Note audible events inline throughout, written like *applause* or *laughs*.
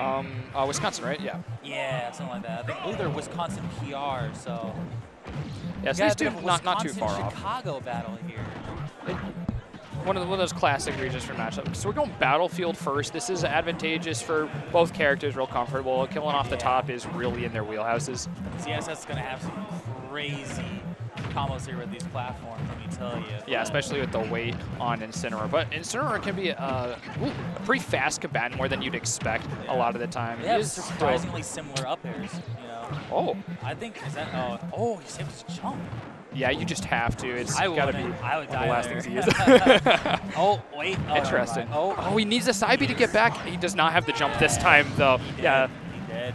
Um, uh, Wisconsin, right? Yeah. Yeah, something like that. I, think, believe they're Wisconsin PR, so. Yeah, so these two not, not too far Chicago off. Chicago battle here. One of, the, one of those classic regions for matchup. So we're going Battlefield first. This is advantageous for both characters, real comfortable. Killing off the top is really in their wheelhouses. ZSS is going to have some crazy combos here with these platforms, let me tell you. Yeah, especially with the weight on Incineroar. But Incineroar can be uh, ooh, a pretty fast combatant, more than you'd expect a lot of the time. Yeah, have still- surprisingly similar up airs, you know. Oh, I think, is that, oh, oh, he's able to jump. yeah, you just have to. It's I got to be. I would one of die the last there. things he *laughs* uses. *laughs* Oh, wait. Oh, Interesting. Oh, Oh, he needs a side B to get back. He does not have the jump this time, though. he. Yeah, He did.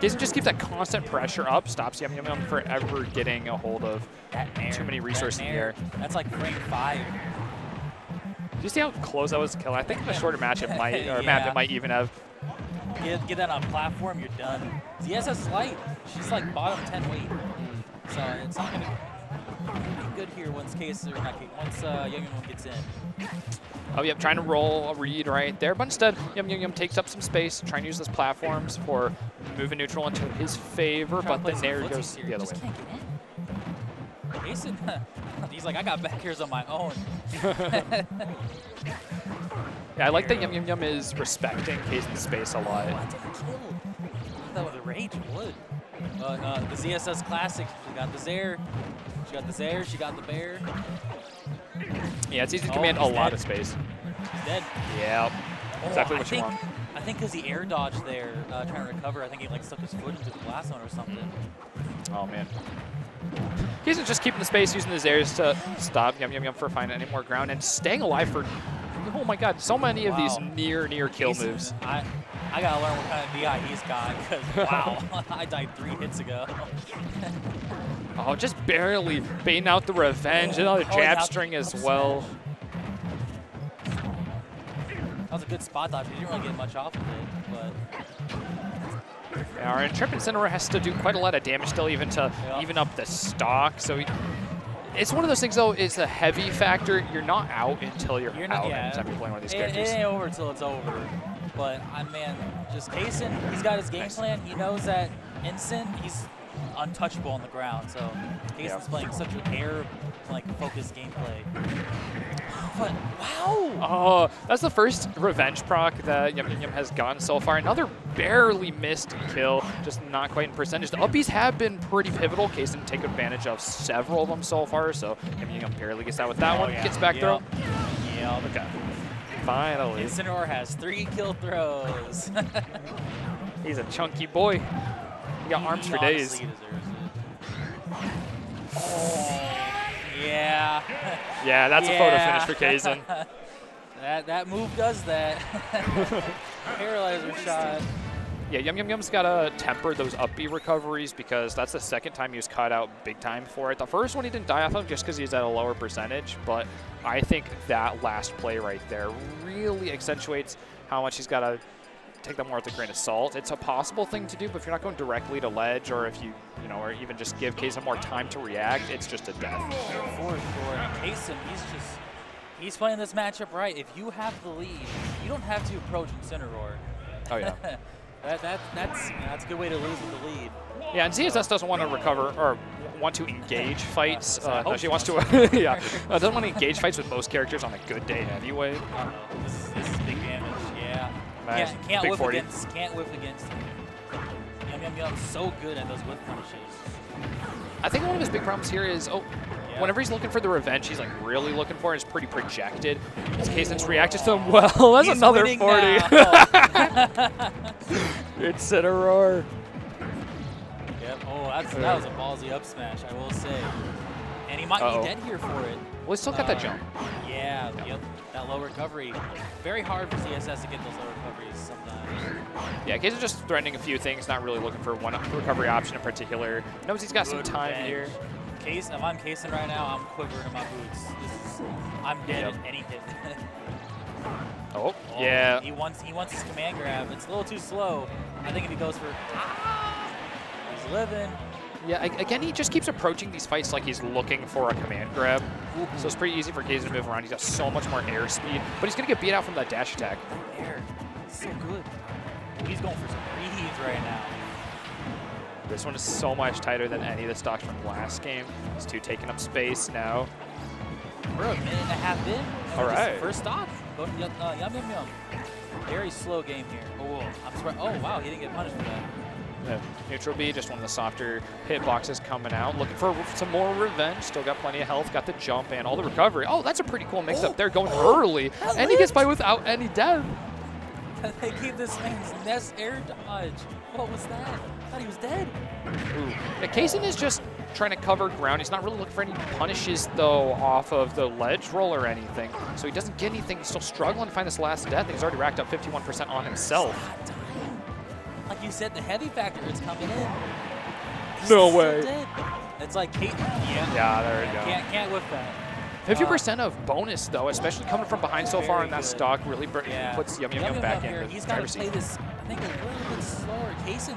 Kasen just keeps that constant pressure up, stops Yum Yum Yum from ever getting a hold of. Nair, Too many resources in the air. That's like frame five. Do you see how close that was to kill? I think in a shorter match it might, *laughs* or map it might even have. Get, get that on platform, you're done. ZSS Light, she's like bottom 10 weight. Hmm. So it's not going to good here once case, or not case, once uh, Young Young gets in. Oh, yep, trying to roll a read right there, but instead, Yum Yum Yum takes up some space, trying to use those platforms for moving neutral into his favor, but to play the some goes here, the other way. can't get in. Kasen, *laughs* he's like, I got back here's on my own. *laughs* Yeah, I like that Yum Yum Yum is respecting Kasen's space a Oh, lot. I didn't kill. I thought with a rage would. Uh, uh, the ZSS Classic, she got the Zair. She got the Zair, she got the Bair. Yeah, it's easy to Oh, command a he's lot of space. She's dead. Exactly Oh, what I you think, want. I think because he air dodged there, uh, trying to recover, I think he like stuck his foot into the glass zone or something. Oh, man. He's just keeping the space, using his airs to stop Yum Yum Yum for finding any more ground, and staying alive for, oh my god, so many of these near, near kill Kasen, moves. I, I gotta learn what kind of DI he's got because *laughs* wow, *laughs* I died three hits ago. *laughs* Oh, just barely baiting out the revenge, oh, another Oh, jab yeah, string as well. That was a good spot dodge. He didn't really get much off of it, but Yeah, our Intrepid Incineroar has to do quite a lot of damage still even to Yeah. even up the stock. So he, it's one of those things though, it's a heavy factor. You're not out until you're, you're not. out Yeah, anytime you're playing one of these it, it ain't over till it's over. But I man, just Kasen, he's got his game Nice. plan. He knows that Instant, he's untouchable on the ground. So Kasen's Yeah. playing such an air like focused gameplay. But wow. Oh, that's the first revenge proc that Yum Yum Yum has gotten so far. Another barely missed kill, just not quite in percentage. The uppies have been pretty pivotal. Kaysen take advantage of several of them so far, so Yum Yum Yum barely gets out with that Oh, one. yeah. Gets back Yep. throw. Yeah. Okay. Finally. Incineroar has three kill throws. *laughs* He's a chunky boy. Got arms for days. honestly deserves it. Oh, yeah. Yeah, that's a photo finish for Kasen. *laughs* that that move does that. *laughs* Paralyzer shot. Yeah, Yum Yum Yum's got to temper those up B recoveries because that's the second time he was caught out big time for it. The first one he didn't die off of just because he's at a lower percentage, but I think that last play right there really accentuates how much he's got to take that more with a grain of salt. It's a possible thing to do, but if you're not going directly to ledge or if you, you know, or even just give Kasen more time to react, it's just a death. For sure. Kasen, he's just he's playing this matchup right. If you have the lead, you don't have to approach Incineroar. Oh, yeah. *laughs* that, that that's you know, that's a good way to lose with the lead. Yeah, and ZSS doesn't want to recover or want to engage *laughs* fights. Uh, no, she she wants to, *laughs* yeah, uh, doesn't want to engage fights with most characters on a good day anyway. This is this is big damage. Nice. Can't, can't Big whiff 40. against. Can't whiff against. him. Yum Yum so good at those whiff punishes. I think one of his big problems here is, oh, Yeah. whenever he's looking for the revenge, he's like really looking for it. It's pretty projected. His Kasen's reacted to him *laughs* well. That's He's another 40. now. *laughs* *laughs* it's a roar. Yep. Oh, that's, that was a ballsy up smash, I will say. And he might Uh-oh. be dead here for it. Well, he's still got that Uh, jump. Yeah, yep. That low recovery. Very hard for ZSS to get those low recoveries sometimes. Yeah, Case is just threatening a few things, not really looking for one recovery option in particular. Knows he's got some time revenge. here. Case, if I'm casing right now, I'm quivering in my boots. This is, I'm dead Yep. at any hit. *laughs* Oh, Oh, yeah. He wants he wants his command grab. It's a little too slow. I think if he goes for ah, he's living. Yeah, again, he just keeps approaching these fights like he's looking for a command grab. So it's pretty easy for Kasen to move around. He's got so much more air speed, but he's going to get beat out from that dash attack. Air. So good. He's going for some reads right now. This one is so much tighter than any of the stocks from last game. These two taking up space now. We're a minute and a half in. All right. First stock. Go to yum, uh, yum, yum, yum. Very slow game here. Oh, I'm surprised. Oh, wow, he didn't get punished for that. Yeah. Neutral B, just one of the softer hitboxes coming out. Looking for some more revenge. Still got plenty of health. Got the jump and all the recovery. Oh, that's a pretty cool mix-up They're Going oh, early. that And he gets by without any death. *laughs* they gave this man's nest air dodge. What was that? I thought he was dead. Ooh. Yeah, Kasen is just trying to cover ground. He's not really looking for any punishes, though, off of the ledge roll or anything. So he doesn't get anything. He's still struggling to find this last death. He's already racked up 51% on himself. God you said, the heavy factor is coming in. He's No still way. dead. It's like Kate. Yeah. Yeah, there you go. Can't can't whip that. 50% uh, of bonus, though, especially coming from behind so far in that good. stock, really Yeah. puts Yum Yum Yum Yum back here, in the He's got to driver's play seat. this, I think, a little bit slower. Kasen,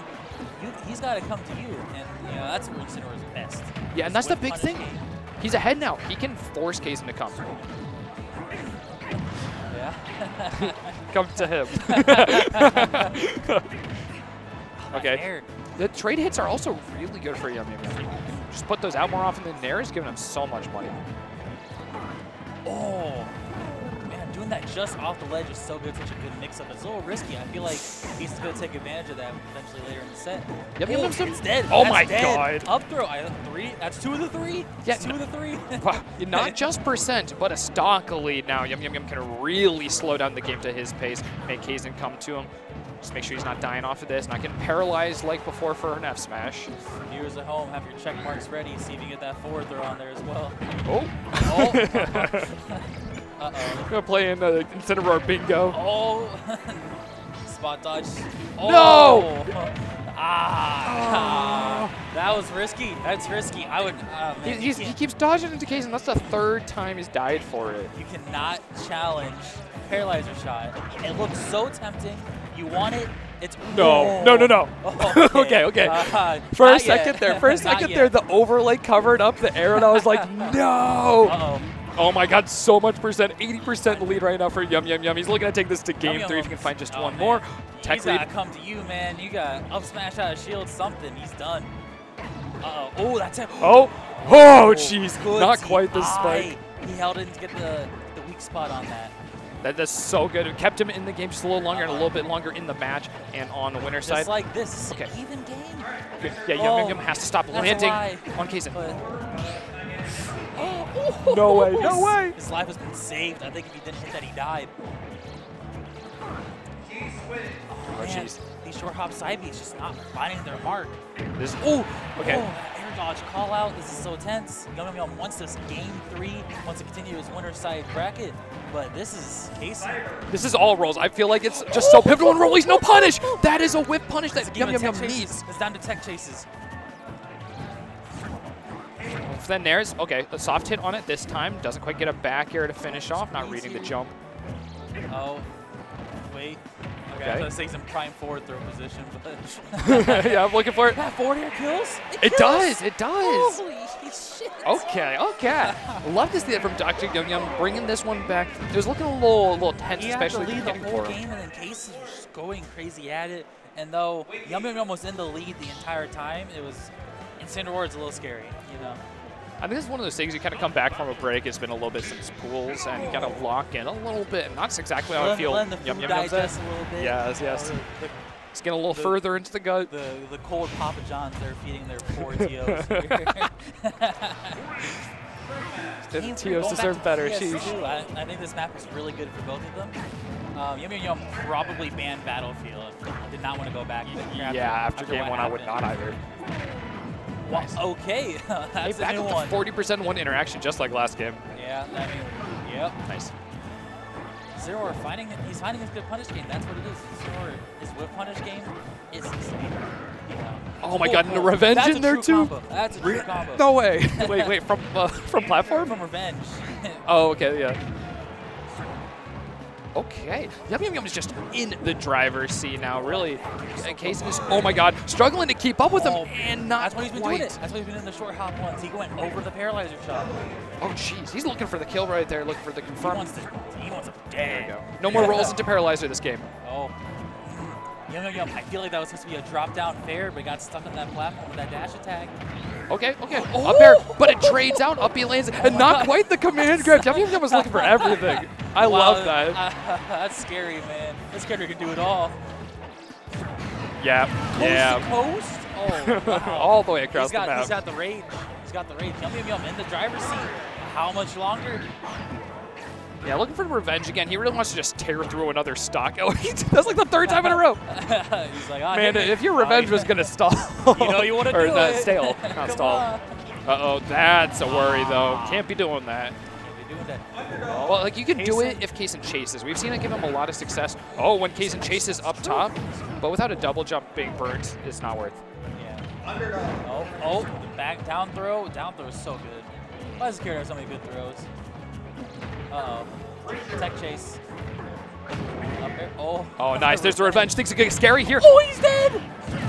you, he's got to come to you, and you know that's where Incineroar's best. Yeah, and that's the big thing. game. He's ahead now. He can force Kasen to come. Yeah. *laughs* Come to him. *laughs* *laughs* okay. The trade hits are also really good for Yum Yum Yum. Just put those out more often than Nair is giving him so much money. Oh, man, doing that just off the ledge is so good, such a good mix-up. It's a little risky. I feel like he's going to take advantage of that eventually later in the set. Yum Yum oh, Yum's it's dead. Oh That's my dead. God. Up throw. I, three. That's two of the three. Yeah, two no- of the three. *laughs* Not *laughs* just percent, but a stock lead now. Yum Yum Yum can really slow down the game to his pace, make Kasen come to him. Just make sure he's not dying off of this, not getting paralyzed like before for an F smash. Viewers at home, have your check marks ready. See if you get that forward throw on there as well. Oh. Oh. *laughs* Uh-oh. Gonna play in the Incineroar bingo. Oh. *laughs* Spot dodge. Oh. No! *laughs* Ah. That was risky. That's risky. I would. Uh, He, man, he's, he keeps dodging into Kasen. That's the third time he's died for it. You cannot challenge paralyzer shot. It looks so tempting. You want it. It's No, no, no, no. Oh, *laughs* Okay, okay. Uh, *laughs* For a not yet. second there, for a *laughs* second yet. there, the overlay covered up the air, and I was like, no. Uh-oh. Oh my god, so much percent. 80% lead right now for Yum Yum Yum. He's looking to take this to game Yum three if he can find just Oh, one man. more. Tech He's gotta come to you, man. You got up smash out of shield, something. He's done. Uh-oh. Oh, that's it. Oh, oh, jeez. good Not quite the spike. He held it to get the, the weak spot on that. That, that's so good. It kept him in the game just a little longer and a little bit longer in the match and on the winner's Just side. like this. Okay. even game. Good. Yeah, Yum Oh, Yum Yum has to stop oh, landing lie. on Kasen. But No oh, way, *laughs* no way. His life has been saved. I think if he didn't hit that, he died. Oh, Man, jeez. these short hop side beats just not finding their mark. This, oh, okay. Oh, that air dodge call out. This is so tense. Yum Yum Yum wants this game three, wants to continue his winner side bracket, but this is Casey. This is all rolls. I feel like it's just so pivotal and rollies. No punish. That is a whip punish that Yum Yum Yum chases. needs. It's down to tech chases. Then there's, okay, a soft hit on it this time. Doesn't quite get a back air to finish off. Not reading the jump. Oh, wait. Okay, I Okay. was gonna say some prime forward throw position, but *laughs* yeah, I'm looking for it. that forward air kills. It kills! does. It does. Holy shit. Okay, okay. Love to see it from Dr. Yum Yum bringing this one back. It was looking a little, a little tense, He had to especially lead the whole game, and then Case was just going crazy at it. And though Yum Yum Yum was in the lead the entire time, it was Incineroar's a little scary, you know. I think it's one of those things you kind of come back from a break. It's been a little bit since pools, and you got to lock in a little bit. And that's exactly how I feel. letting the Yum food Yum digest a little bit. Yes, you know, yes. The, It's getting a little the- further into the gut. the, the, cold Papa Johns they're feeding their poor *laughs* TOs here. *laughs* TOs three, going back deserve better. PS2, I, I think this map is really good for both of them. Um, Yum Yum Yum probably banned Battlefield. I did not want to go back. Yeah, after, game what one, I would not happened. Well, okay, *laughs* Hey, that's a back up one. to 40% one interaction, just like last game. Yeah, I mean, yep. Nice. Zero are finding he's finding his good punish game. That's what it is. Zero, his whip punish game is insane. You know. Oh my god, and the revenge That's in a there too. Combo. That's a true combo. No way. *laughs* wait, wait, from uh, from platform? From revenge. *laughs* Oh, okay, yeah. Okay, Yum Yum Yum is just in the driver's seat now, really. And Kasen is, oh my god, struggling to keep up with him, Oh, and not That's why he's been quite. doing it. That's why he's been in the short hop ones. He went over the paralyzer shot. Oh, jeez, he's looking for the kill right there, looking for the He wants to. He wants we go. No more rolls into Paralyzer this game. Oh. Yum Yum Yum, I feel like that was supposed to be a drop down fair, but got stuck on that platform with that dash attack. Okay, okay. Oh. Up air, but it trades out. Up B lands, and not quite the command grab. Yum Yum Yum was looking for *laughs* everything. I Wow, love that. uh, *laughs* that's scary, man. This character can do it all. Yeah, yeah. Coast to coast? Oh, *laughs* wow. All the way across he's got, the map. He's got the range. He's got the range. Yum Yum Yum in the driver's seat. How much longer? Yeah, looking for revenge again. He really wants to just tear through another stock. *laughs* Oh, he- that's like the third time in a row. *laughs* he's like, ah, Man, if your Oh, revenge you- was gonna stall, *laughs* You know you want to or do it. stale, not stall. Uh oh, that's a worry though. Can't be doing that. Can't be doing that. Well, like you can do it if Kasen chases. We've seen it give him a lot of success. Oh, when Kasen chases up top, but without a double jump being burnt, it's not worth. Yeah. Oh, oh, the back down throw. Down throw is so good. Why does Kira have so many good throws? Uh oh. Tech chase. Oh. Oh, nice. There's the revenge. Things are getting scary here. Oh, he's dead.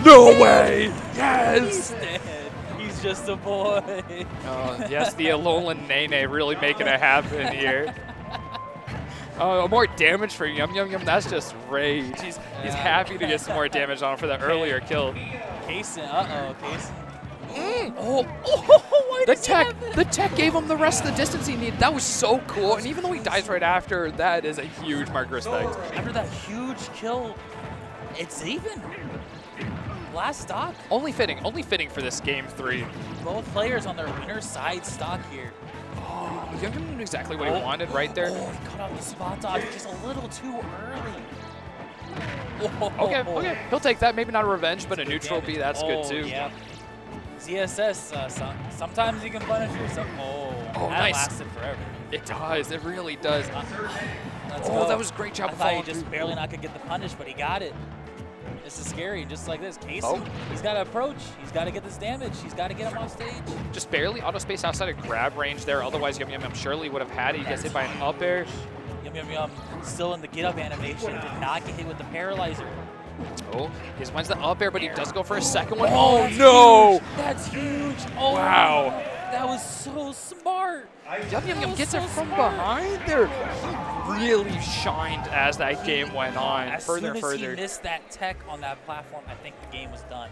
No way! He's Yes! He's dead. He's just a boy. Oh, yes, the Alolan Nene really making it happen here. Oh, more damage for Yum Yum Yum. That's just rage. He's, he's happy to get some more damage on for that earlier kill. Kasen. Uh oh, Kasen. Oh, Oh, *laughs* the tech, the tech gave him the rest of the distance he needed. That was so cool. And even though he dies right after, that is a huge mark of respect. After that huge kill, it's even. Last stock. Only fitting, only fitting for this game three. Both players on their winner side stock here. Oh, Yum knew exactly what he Oh. wanted right there. Oh, he cut off the spot dodge just a little too early. Okay, okay, he'll take that. Maybe not a revenge, but a neutral. B, that's oh, good too. Yeah. ZSS, uh, some, sometimes you can punish you. Some, oh, Oh, that nice. lasted forever. It does, it really does. Uh, let's Oh, go. that was a great job I thought he just through. barely not gonna get the punish, but he got it. This is scary, just like this. Casey, Oh. he's got to approach. He's got to get this damage. He's got to get him off stage. Just barely auto space outside of grab range there. Otherwise, Yum Yum Yum surely would have had it. He gets hit by an up air. Yum Yum Yum still in the get up animation. Did not get hit with the paralyzer. Oh, his wins the up air, but he does go for a second one. Oh, Oh, no! huge. That's huge. Oh, Wow. That was so smart. Yum Yum That Yum was gets so it from smart. behind there. He really shined as that game went on. As further soon and as further. he missed that tech on that platform, I think the game was done.